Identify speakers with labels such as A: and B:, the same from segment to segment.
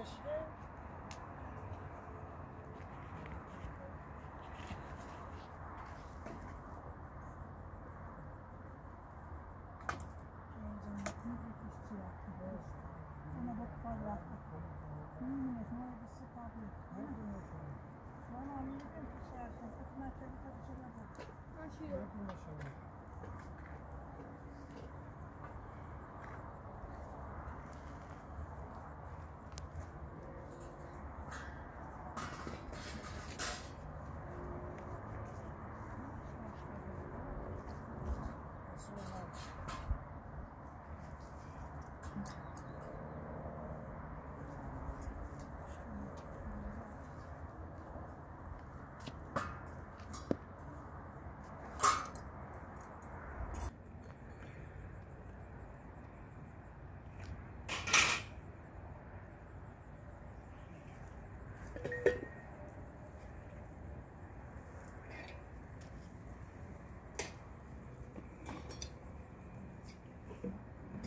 A: Commissioner.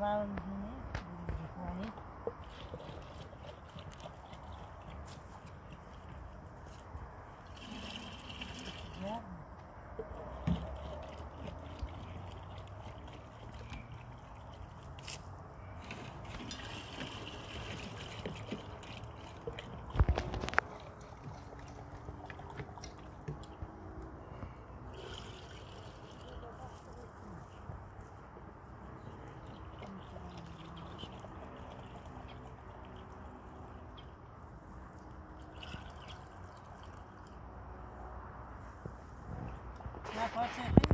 A: around I'll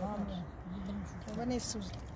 B: Ah, Susan aí na